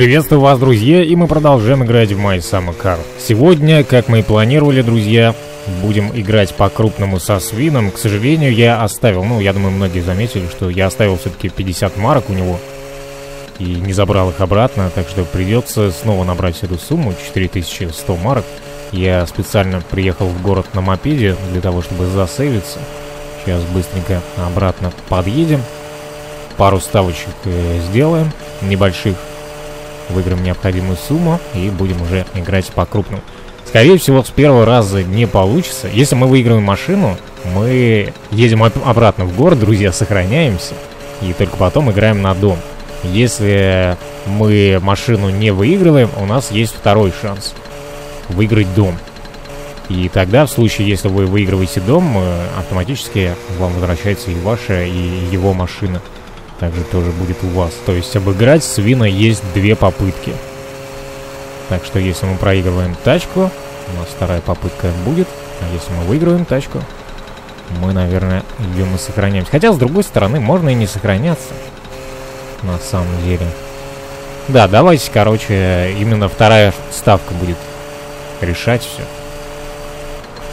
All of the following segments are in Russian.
Приветствую вас, друзья, и мы продолжаем играть в My Summer Car. Сегодня, как мы и планировали, друзья, будем играть по-крупному со свином. К сожалению, я оставил, ну, я думаю, многие заметили, что я оставил все-таки 50 марок у него и не забрал их обратно, так что придется снова набрать эту сумму, 4100 марок. Я специально приехал в город на мопеде для того, чтобы засейвиться. Сейчас быстренько обратно подъедем. Пару ставочек э, сделаем, небольших выиграем необходимую сумму и будем уже играть по-крупному. Скорее всего, с первого раза не получится. Если мы выиграем машину, мы едем обратно в город, друзья, сохраняемся. И только потом играем на дом. Если мы машину не выигрываем, у нас есть второй шанс. Выиграть дом. И тогда, в случае, если вы выигрываете дом, э, автоматически вам возвращается и ваша, и его машина также тоже будет у вас. То есть обыграть свина есть две попытки. Так что если мы проигрываем тачку, у нас вторая попытка будет. А если мы выигрываем тачку, мы, наверное, идем и сохраняемся. Хотя, с другой стороны, можно и не сохраняться. На самом деле. Да, давайте, короче, именно вторая ставка будет решать все.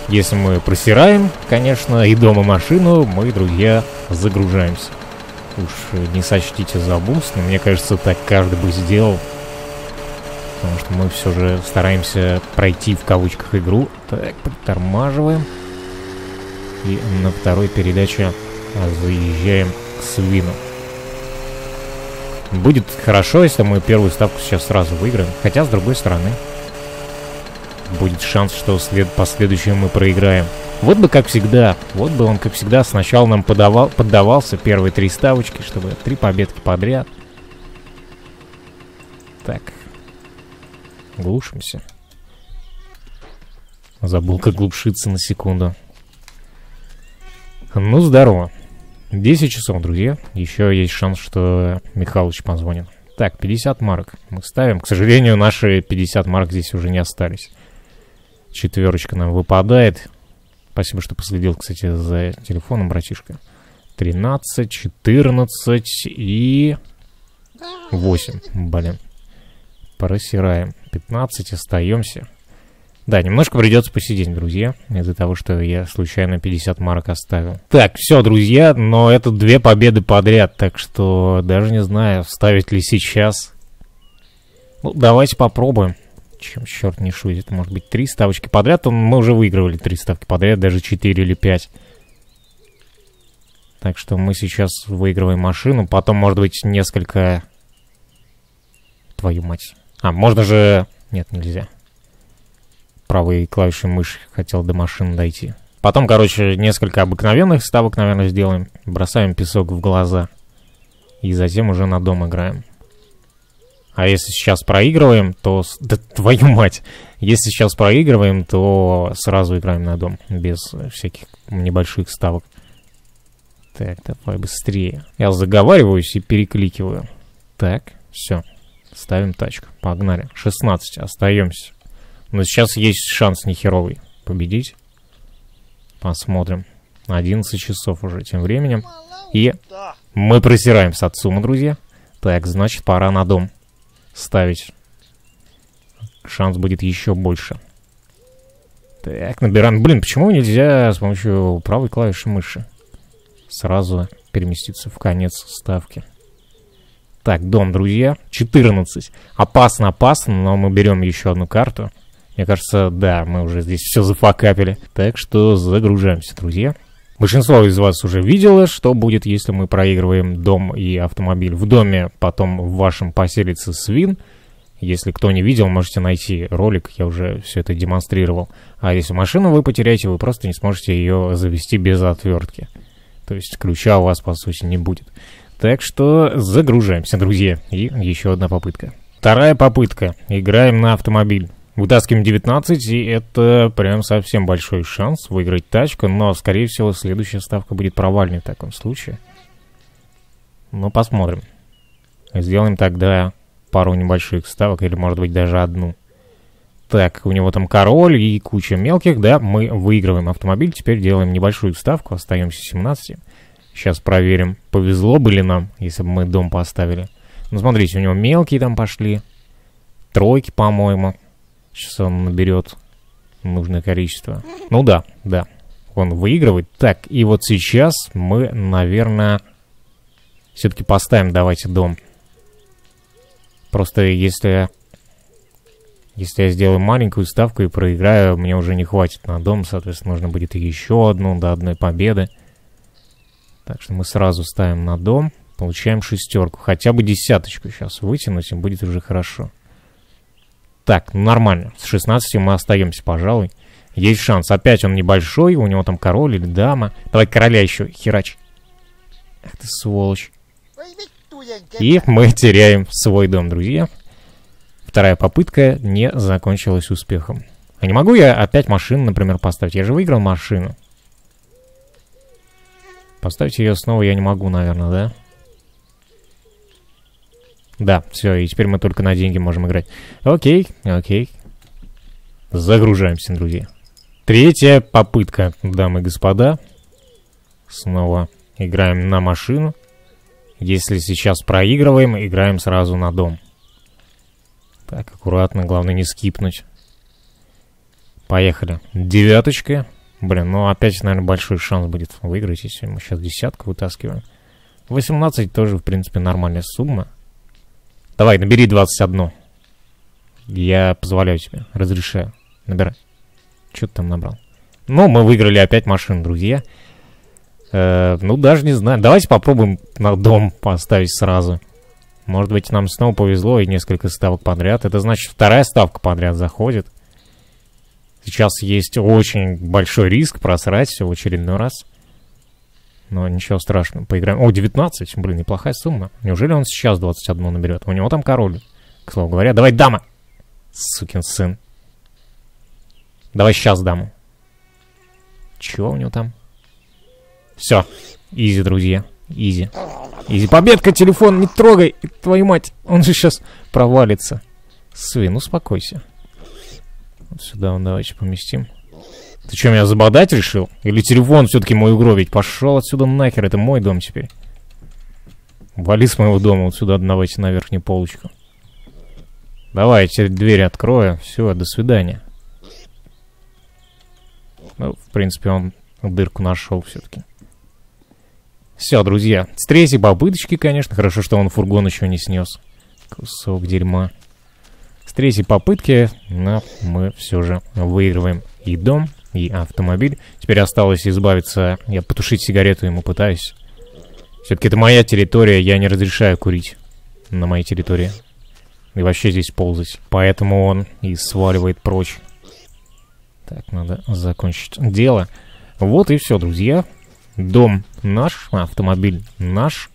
Если мы просираем, конечно, и дома машину, мы, друзья, загружаемся. Уж не сочтите за буст, но мне кажется, так каждый бы сделал. Потому что мы все же стараемся пройти в кавычках игру. Так, притормаживаем. И на второй передаче заезжаем к свину. Будет хорошо, если мы первую ставку сейчас сразу выиграем. Хотя, с другой стороны, будет шанс, что след последующую мы проиграем. Вот бы как всегда, вот бы он как всегда сначала нам подавал, поддавался первые три ставочки, чтобы три победки подряд. Так. Глушимся. Забыл, как глушиться на секунду. Ну, здорово. 10 часов, друзья. Еще есть шанс, что Михалыч позвонит. Так, 50 марок мы ставим. К сожалению, наши 50 марок здесь уже не остались. Четверочка нам выпадает. Спасибо, что последил, кстати, за телефоном, братишка. 13, 14 и... 8. Блин. Просираем. 15, остаемся. Да, немножко придется посидеть, друзья, из-за того, что я случайно 50 марок оставил. Так, все, друзья, но это две победы подряд, так что даже не знаю, ставить ли сейчас. Ну, давайте попробуем чем черт не шутит. Может быть, три ставочки подряд. Он, мы уже выигрывали три ставки подряд, даже четыре или пять. Так что мы сейчас выигрываем машину. Потом, может быть, несколько... Твою мать. А, можно же... Нет, нельзя. Правой клавишей мыши хотел до машины дойти. Потом, короче, несколько обыкновенных ставок, наверное, сделаем. Бросаем песок в глаза. И затем уже на дом играем. А если сейчас проигрываем, то... Да твою мать! Если сейчас проигрываем, то сразу играем на дом. Без всяких небольших ставок. Так, давай быстрее. Я заговариваюсь и перекликиваю. Так, все. Ставим тачку. Погнали. 16. Остаемся. Но сейчас есть шанс нехеровый победить. Посмотрим. 11 часов уже тем временем. И мы просираем с отцом, друзья. Так, значит, пора на дом ставить. Шанс будет еще больше. Так, набираем. Блин, почему нельзя с помощью правой клавиши мыши сразу переместиться в конец ставки? Так, дом, друзья. 14. Опасно, опасно, но мы берем еще одну карту. Мне кажется, да, мы уже здесь все зафакапили. Так что загружаемся, друзья. Большинство из вас уже видело, что будет, если мы проигрываем дом и автомобиль. В доме потом в вашем поселится свин. Если кто не видел, можете найти ролик, я уже все это демонстрировал. А если машину вы потеряете, вы просто не сможете ее завести без отвертки. То есть ключа у вас, по сути, не будет. Так что загружаемся, друзья. И еще одна попытка. Вторая попытка. Играем на автомобиль. Вытаскиваем 19, и это прям совсем большой шанс выиграть тачку, но, скорее всего, следующая ставка будет провальной в таком случае. Ну, посмотрим. Сделаем тогда пару небольших ставок, или, может быть, даже одну. Так, у него там король и куча мелких, да, мы выигрываем автомобиль, теперь делаем небольшую ставку, остаемся 17. Сейчас проверим, повезло бы ли нам, если бы мы дом поставили. Ну, смотрите, у него мелкие там пошли, тройки, по-моему. Сейчас он наберет нужное количество. Ну да, да. Он выигрывает. Так, и вот сейчас мы, наверное, все-таки поставим давайте дом. Просто если... Если я сделаю маленькую ставку и проиграю, мне уже не хватит на дом, соответственно, нужно будет еще одну до одной победы. Так что мы сразу ставим на дом, получаем шестерку. Хотя бы десяточку сейчас вытянуть, и будет уже хорошо. Так, ну нормально. С 16 мы остаемся, пожалуй. Есть шанс. Опять он небольшой, у него там король или дама. Давай короля еще херач. Ах ты сволочь. И мы теряем свой дом, друзья. Вторая попытка не закончилась успехом. А не могу я опять машину, например, поставить? Я же выиграл машину. Поставить ее снова я не могу, наверное, да? Да, все, и теперь мы только на деньги можем играть. Окей, окей. Загружаемся, друзья. Третья попытка, дамы и господа. Снова играем на машину. Если сейчас проигрываем, играем сразу на дом. Так, аккуратно, главное не скипнуть. Поехали. Девяточка. Блин, ну опять, наверное, большой шанс будет выиграть, если мы сейчас десятку вытаскиваем. 18 тоже, в принципе, нормальная сумма. Давай, набери 21. Я позволяю тебе, разрешаю. Набирай. Что ты там набрал? Ну, мы выиграли опять машину, друзья. Э, ну, даже не знаю. Давайте попробуем на дом поставить сразу. Может быть, нам снова повезло и несколько ставок подряд. Это значит, вторая ставка подряд заходит. Сейчас есть очень большой риск просрать все в очередной раз. Но ничего страшного, поиграем. О, 19, блин, неплохая сумма. Неужели он сейчас 21 наберет? У него там король, к слову говоря. Давай дама! Сукин сын. Давай сейчас даму. Чего у него там? Все. Easy, друзья. Easy. Easy. Победка, телефон, не трогай. Твою мать, он же сейчас провалится. Свин, успокойся. Вот сюда он давайте поместим. Ты что, меня забодать решил? Или телефон все-таки мой угробить? Пошел отсюда нахер, это мой дом теперь. Вали с моего дома вот сюда давайте на верхнюю полочку. Давай, я теперь дверь открою. Все, до свидания. Ну, в принципе, он дырку нашел все-таки. Все, друзья. С третьей попыточки, конечно. Хорошо, что он фургон еще не снес. Кусок дерьма. С третьей попытки, но мы все же выигрываем и дом, и автомобиль. Теперь осталось избавиться... Я потушить сигарету ему пытаюсь. Все-таки это моя территория, я не разрешаю курить на моей территории. И вообще здесь ползать. Поэтому он и сваливает прочь. Так, надо закончить дело. Вот и все, друзья. Дом наш, автомобиль наш.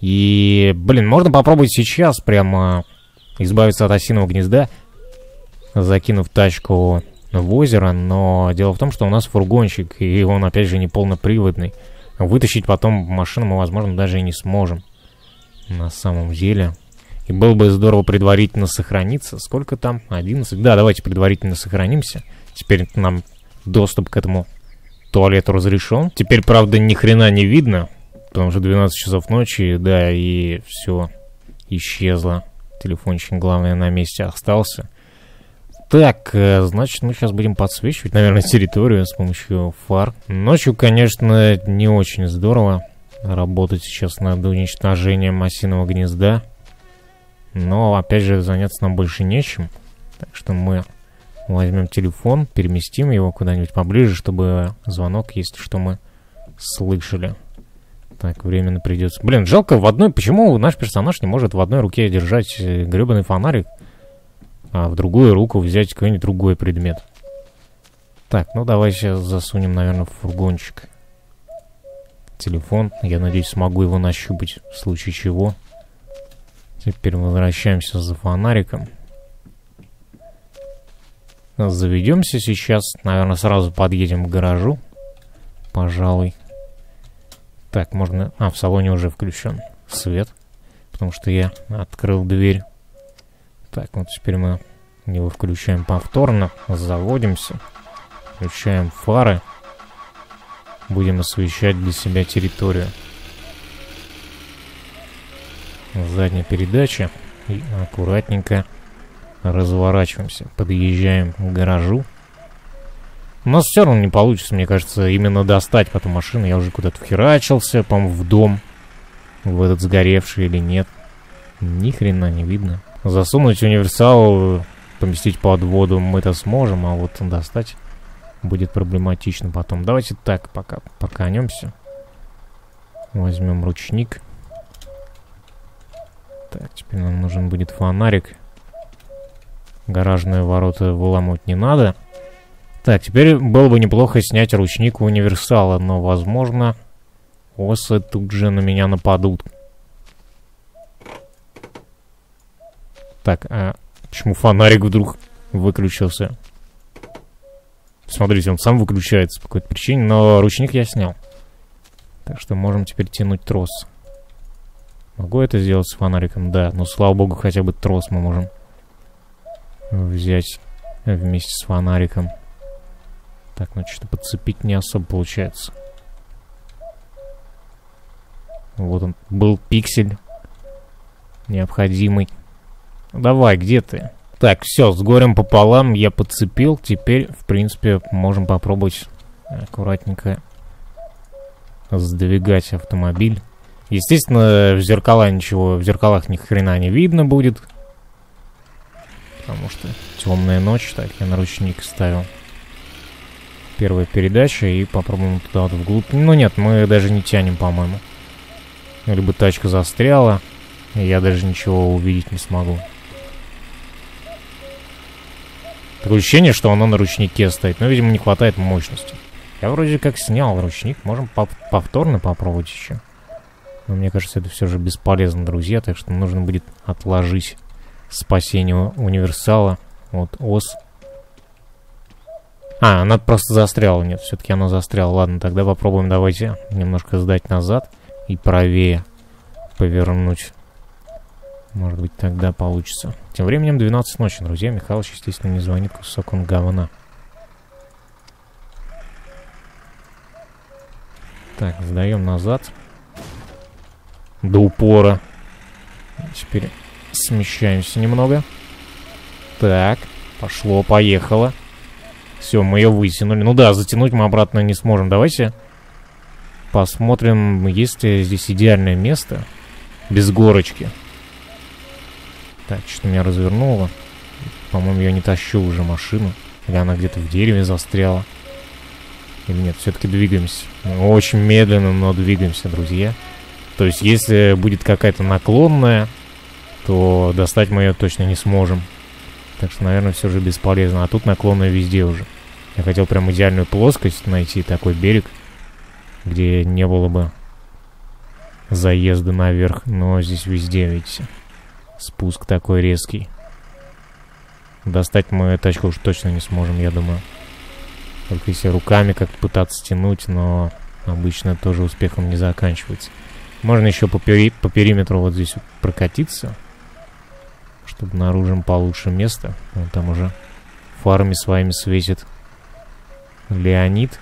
И, блин, можно попробовать сейчас прямо избавиться от осиного гнезда, закинув тачку в озеро, но дело в том, что у нас фургончик, и он, опять же, не полноприводный. Вытащить потом машину мы, возможно, даже и не сможем. На самом деле. И было бы здорово предварительно сохраниться. Сколько там? 11? Да, давайте предварительно сохранимся. Теперь нам доступ к этому туалету разрешен. Теперь, правда, ни хрена не видно, потому что 12 часов ночи, да, и все исчезло. Телефончик, главное, на месте остался. Так, э, значит, мы сейчас будем подсвечивать, наверное, территорию с помощью фар. Ночью, конечно, не очень здорово работать сейчас над уничтожением осиного гнезда. Но, опять же, заняться нам больше нечем. Так что мы возьмем телефон, переместим его куда-нибудь поближе, чтобы звонок, если что, мы слышали. Так, временно придется... Блин, жалко в одной... Почему наш персонаж не может в одной руке держать э, гребаный фонарик? А в другую руку взять какой-нибудь другой предмет. Так, ну давай сейчас засунем, наверное, в фургончик. Телефон. Я надеюсь, смогу его нащупать в случае чего. Теперь возвращаемся за фонариком. Заведемся сейчас. Наверное, сразу подъедем к гаражу. Пожалуй. Так, можно... А, в салоне уже включен свет. Потому что я открыл дверь. Так, вот теперь мы его включаем повторно, заводимся, включаем фары, будем освещать для себя территорию. Задняя передача и аккуратненько разворачиваемся, подъезжаем к гаражу. У нас все равно не получится, мне кажется, именно достать потом машину. Я уже куда-то вхерачился, по-моему, в дом. В этот сгоревший или нет. Ни хрена не видно. Засунуть универсал, поместить под воду мы-то сможем, а вот достать будет проблематично потом. Давайте так, пока поканемся. Возьмем ручник. Так, теперь нам нужен будет фонарик. Гаражные ворота выламывать не надо. Так, теперь было бы неплохо снять ручник у универсала, но, возможно, осы тут же на меня нападут. Так, а почему фонарик вдруг выключился? Смотрите, он сам выключается по какой-то причине, но ручник я снял. Так что можем теперь тянуть трос. Могу это сделать с фонариком? Да, но слава богу, хотя бы трос мы можем взять вместе с фонариком. Так, ну что-то подцепить не особо получается. Вот он, был пиксель необходимый. Давай, где ты? Так, все, с горем пополам я подцепил. Теперь, в принципе, можем попробовать аккуратненько сдвигать автомобиль. Естественно, в зеркала ничего, в зеркалах ни хрена не видно будет. Потому что темная ночь, так, я наручник ставил первая передача и попробуем туда вот вглубь. Ну нет, мы даже не тянем, по-моему. Либо тачка застряла, и я даже ничего увидеть не смогу. Такое ощущение, что оно на ручнике стоит, но, видимо, не хватает мощности. Я вроде как снял ручник, можем повторно попробовать еще. Но мне кажется, это все же бесполезно, друзья, так что нужно будет отложить спасение универсала. Вот ОС а, она просто застряла. Нет, все-таки она застряла. Ладно, тогда попробуем давайте немножко сдать назад и правее повернуть. Может быть, тогда получится. Тем временем 12 ночи, друзья. Михалыч, естественно, не звонит, кусок он говна. Так, сдаем назад. До упора. Теперь смещаемся немного. Так, пошло, поехало. Все, мы ее вытянули. Ну да, затянуть мы обратно не сможем. Давайте посмотрим, есть ли здесь идеальное место. Без горочки. Так, что меня развернуло. По-моему, я не тащу уже машину. Или она где-то в дереве застряла. Или нет, все-таки двигаемся. Мы очень медленно, но двигаемся, друзья. То есть, если будет какая-то наклонная, то достать мы ее точно не сможем. Так что, наверное, все же бесполезно. А тут наклонная везде уже. Я хотел прям идеальную плоскость найти, такой берег, где не было бы заезда наверх. Но здесь везде, видите, спуск такой резкий. Достать мы тачку уж точно не сможем, я думаю. Только если руками как пытаться тянуть, но обычно тоже успехом не заканчивается. Можно еще по, пери по периметру вот здесь прокатиться чтобы обнаружим получше место. Он там уже фарами своими светит Леонид.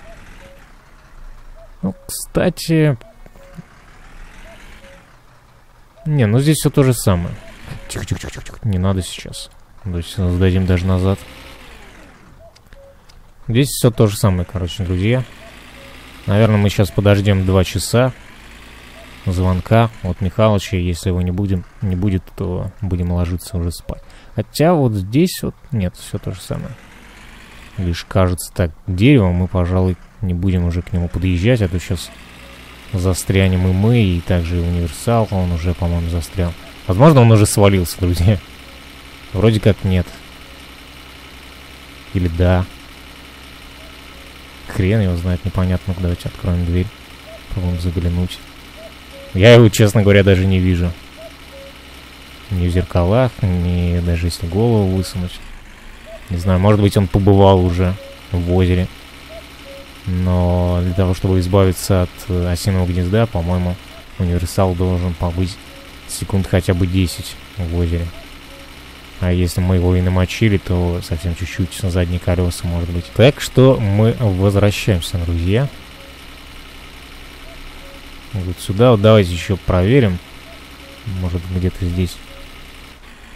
Ну, кстати... Не, ну здесь все то же самое. Тихо-тихо-тихо-тихо. Не надо сейчас. То есть сдадим даже назад. Здесь все то же самое, короче, друзья. Наверное, мы сейчас подождем два часа звонка от Михалыча. Если его не, будем, не будет, то будем ложиться уже спать. Хотя вот здесь вот нет, все то же самое. Лишь кажется так дерево, мы, пожалуй, не будем уже к нему подъезжать, а то сейчас застрянем и мы, и также и универсал, он уже, по-моему, застрял. Возможно, он уже свалился, друзья. Вроде как нет. Или да. Хрен его знает, непонятно. Давайте откроем дверь. Попробуем заглянуть. Я его, честно говоря, даже не вижу. Ни в зеркалах, ни даже если голову высунуть. Не знаю, может быть он побывал уже в озере. Но для того, чтобы избавиться от осиного гнезда, по-моему, универсал должен побыть секунд хотя бы 10 в озере. А если мы его и намочили, то совсем чуть-чуть на задние колеса, может быть. Так что мы возвращаемся, друзья. Вот сюда. Вот давайте еще проверим. Может где-то здесь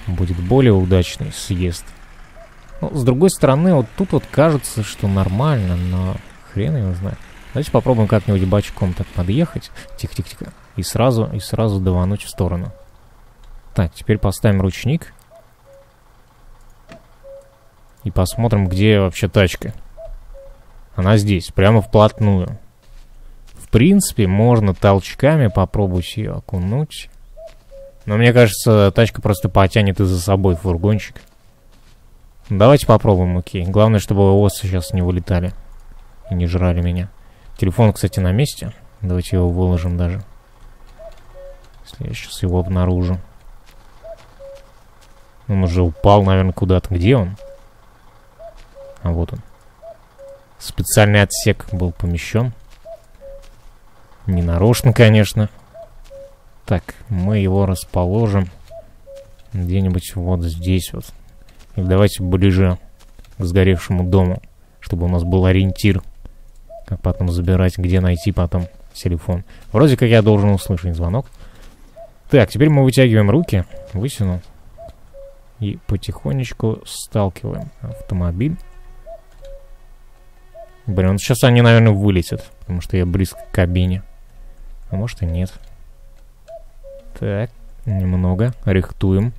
будет более удачный съезд. Ну, с другой стороны, вот тут вот кажется, что нормально, но хрен его знает. Давайте попробуем как-нибудь бачком так подъехать. Тихо-тихо-тихо. И сразу, и сразу давануть в сторону. Так, теперь поставим ручник. И посмотрим, где вообще тачка. Она здесь, прямо вплотную. В принципе, можно толчками попробовать ее окунуть. Но мне кажется, тачка просто потянет и за собой фургончик. Давайте попробуем, окей. Главное, чтобы ОС сейчас не вылетали. И не жрали меня. Телефон, кстати, на месте. Давайте его выложим даже. Я сейчас его обнаружу. Он уже упал, наверное, куда-то. Где он? А вот он. Специальный отсек был помещен. Ненарочно, конечно. Так, мы его расположим где-нибудь вот здесь вот. И давайте ближе к сгоревшему дому, чтобы у нас был ориентир, как потом забирать, где найти потом телефон. Вроде как я должен услышать звонок. Так, теперь мы вытягиваем руки, вытяну. И потихонечку сталкиваем автомобиль. Блин, сейчас они, наверное, вылетят, потому что я близко к кабине. А может и нет. Так, немного. Рихтуем.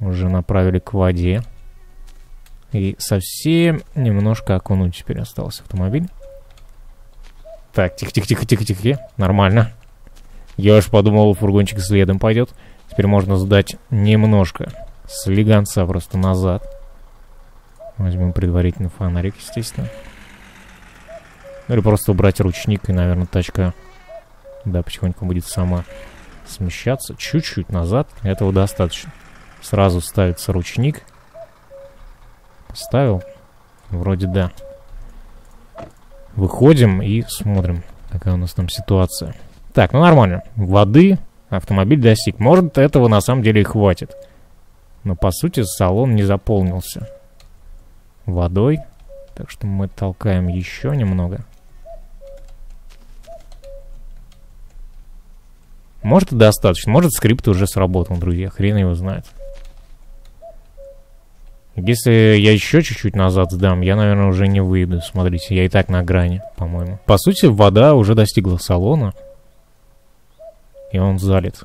Уже направили к воде. И совсем немножко окунуть теперь остался автомобиль. Так, тихо-тихо-тихо-тихо-тихо. Нормально. Я уж подумал, фургончик следом пойдет. Теперь можно сдать немножко слегонца просто назад. Возьмем предварительно фонарик, естественно. Или просто убрать ручник, и, наверное, тачка, да, потихоньку будет сама смещаться. Чуть-чуть назад, этого достаточно. Сразу ставится ручник. Ставил? Вроде да. Выходим и смотрим, какая у нас там ситуация. Так, ну нормально. Воды автомобиль достиг. Может, этого на самом деле и хватит. Но, по сути, салон не заполнился водой. Так что мы толкаем еще немного. Может и достаточно. Может скрипт уже сработал, друзья. Хрен его знает. Если я еще чуть-чуть назад сдам, я, наверное, уже не выйду. Смотрите, я и так на грани, по-моему. По сути, вода уже достигла салона. И он залит.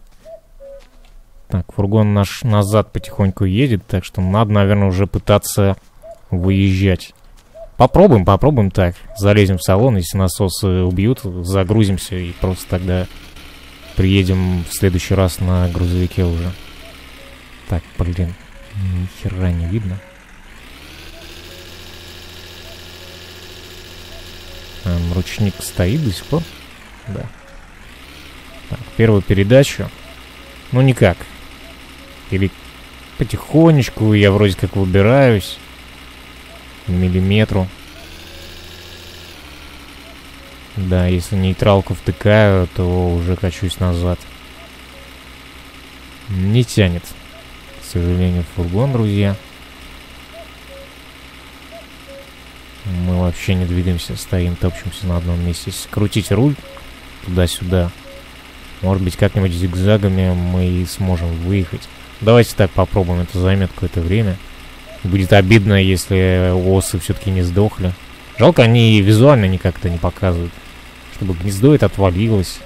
Так, фургон наш назад потихоньку едет, так что надо, наверное, уже пытаться выезжать. Попробуем, попробуем так. Залезем в салон, если насосы убьют, загрузимся и просто тогда приедем в следующий раз на грузовике уже. Так, блин, ни хера не видно. Эм, ручник стоит до сих пор? Да. Так, первую передачу. Ну, никак. Или потихонечку я вроде как выбираюсь миллиметру. Да, если нейтралку втыкаю, то уже качусь назад. Не тянет, к сожалению, фургон, друзья. Мы вообще не двигаемся, стоим, топчемся на одном месте. Если крутить руль туда-сюда, может быть, как-нибудь зигзагами мы и сможем выехать. Давайте так попробуем, это займет какое-то время. Будет обидно, если осы все-таки не сдохли. Жалко, они визуально никак-то не показывают. Чтобы гнездо это отвалилось.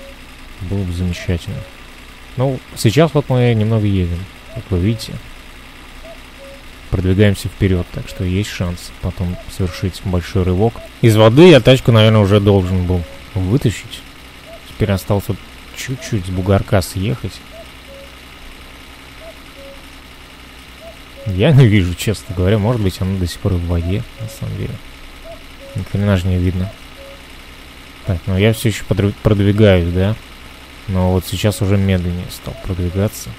Было бы замечательно. Ну, сейчас вот мы немного едем. Как вы видите. Продвигаемся вперед, так что есть шанс потом совершить большой рывок. Из воды я тачку, наверное, уже должен был вытащить. Теперь осталось вот чуть-чуть с бугорка съехать. Я не вижу, честно говоря. Может быть, она до сих пор в воде, на самом деле. Ни же не видно. Так, ну я все еще продвигаюсь, да? Но вот сейчас уже медленнее стал продвигаться.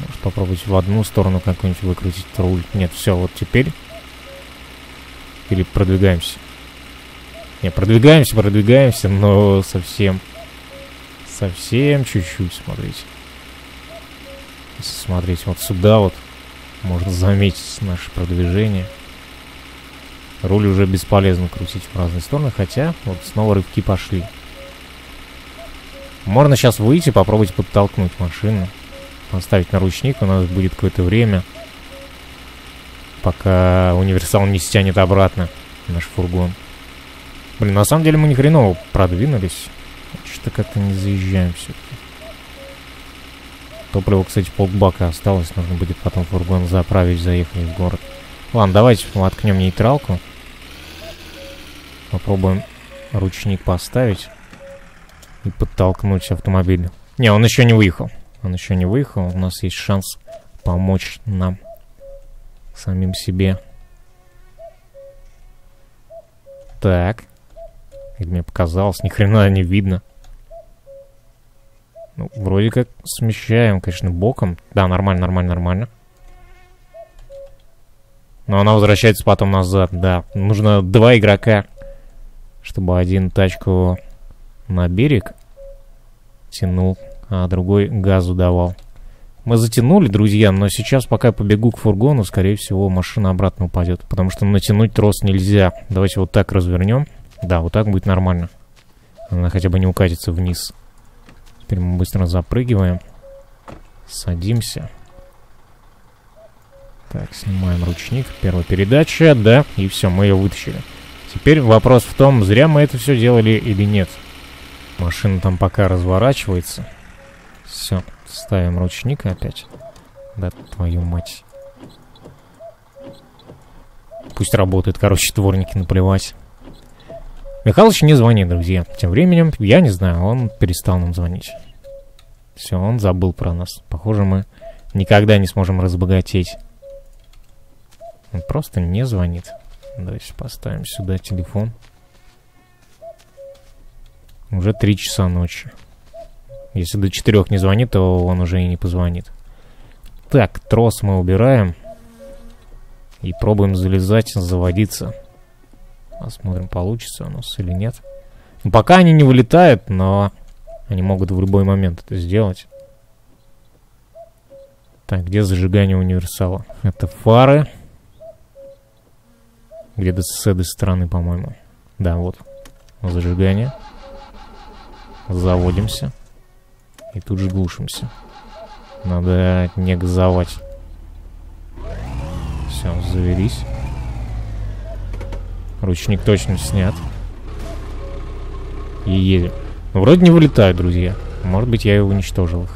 Может попробовать в одну сторону как-нибудь выкрутить руль. Нет, все, вот теперь. Или продвигаемся. Не, продвигаемся, продвигаемся, но совсем... Совсем чуть-чуть, смотрите. Если смотреть вот сюда вот, можно заметить наше продвижение. Руль уже бесполезно крутить в разные стороны, хотя вот снова рывки пошли. Можно сейчас выйти, попробовать подтолкнуть машину. оставить на ручник. У нас будет какое-то время, пока универсал не стянет обратно наш фургон. Блин, на самом деле мы ни хреново продвинулись. Что-то как-то не заезжаем все-таки. Топливо, кстати, полбака осталось. Нужно будет потом фургон заправить, заехать в город. Ладно, давайте воткнем нейтралку. Попробуем ручник поставить и подтолкнуть автомобиль. Не, он еще не выехал. Он еще не выехал. У нас есть шанс помочь нам самим себе. Так. Или мне показалось, ни хрена не видно. Ну, вроде как смещаем, конечно, боком. Да, нормально, нормально, нормально. Но она возвращается потом назад, да. Нужно два игрока, чтобы один тачку на берег тянул, а другой газу давал. Мы затянули, друзья, но сейчас, пока я побегу к фургону, скорее всего, машина обратно упадет. Потому что натянуть трос нельзя. Давайте вот так развернем. Да, вот так будет нормально. Она хотя бы не укатится вниз. Теперь мы быстро запрыгиваем. Садимся. Так, снимаем ручник. Первая передача, да, и все, мы ее вытащили. Теперь вопрос в том, зря мы это все делали или нет. Машина там пока разворачивается. Все, ставим ручник опять. Да твою мать. Пусть работают, короче, дворники, наплевать. Михалыч не звонит, друзья. Тем временем, я не знаю, он перестал нам звонить. Все, он забыл про нас. Похоже, мы никогда не сможем разбогатеть. Он просто не звонит. Давайте поставим сюда телефон. Уже три часа ночи. Если до четырех не звонит, то он уже и не позвонит. Так, трос мы убираем. И пробуем залезать, заводиться. Посмотрим, получится у нас или нет. Ну, пока они не вылетают, но они могут в любой момент это сделать. Так, где зажигание универсала? Это фары. Где-то с этой стороны, по-моему. Да, вот. Зажигание. Заводимся. И тут же глушимся. Надо не газовать. Все, завелись. Ручник точно снят. И едем. Ну, вроде не вылетают, друзья. Может быть, я и уничтожил их.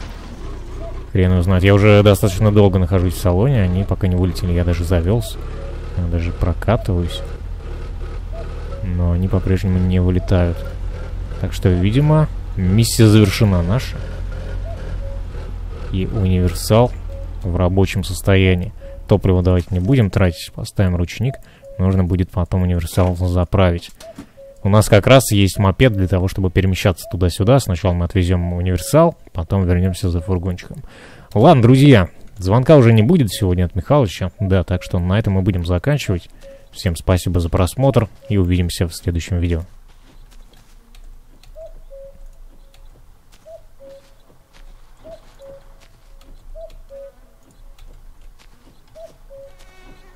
Хрен его. Я уже достаточно долго нахожусь в салоне, они пока не вылетели. Я даже завелся. Я даже прокатываюсь. Но они по-прежнему не вылетают. Так что, видимо, миссия завершена наша. И универсал в рабочем состоянии. Топливо давайте не будем тратить, поставим ручник. Нужно будет потом универсал заправить. У нас как раз есть мопед для того, чтобы перемещаться туда-сюда. Сначала мы отвезем универсал, потом вернемся за фургончиком. Ладно, друзья, звонка уже не будет сегодня от Михалыча. Да, так что на этом мы будем заканчивать. Всем спасибо за просмотр и увидимся в следующем видео.